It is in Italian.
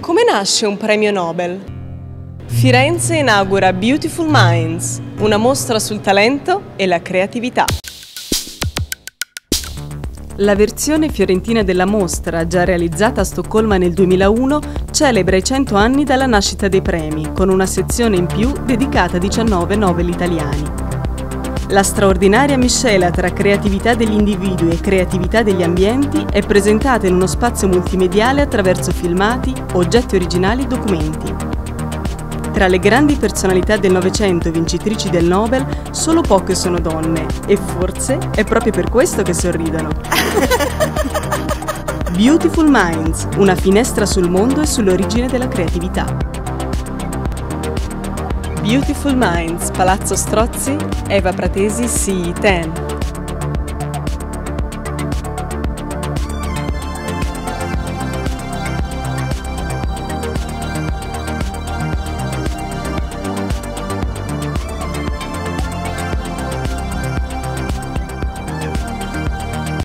Come nasce un premio Nobel? Firenze inaugura Beautiful Minds, una mostra sul talento e la creatività. La versione fiorentina della mostra, già realizzata a Stoccolma nel 2001, celebra i 100 anni dalla nascita dei premi, con una sezione in più dedicata a 19 Nobel italiani. La straordinaria miscela tra creatività degli individui e creatività degli ambienti è presentata in uno spazio multimediale attraverso filmati, oggetti originali e documenti. Tra le grandi personalità del Novecento vincitrici del Nobel, solo poche sono donne e forse è proprio per questo che sorridono. Beautiful Minds, una finestra sul mondo e sull'origine della creatività. Beautiful Minds, Palazzo Strozzi, Eva Pratesi, C10.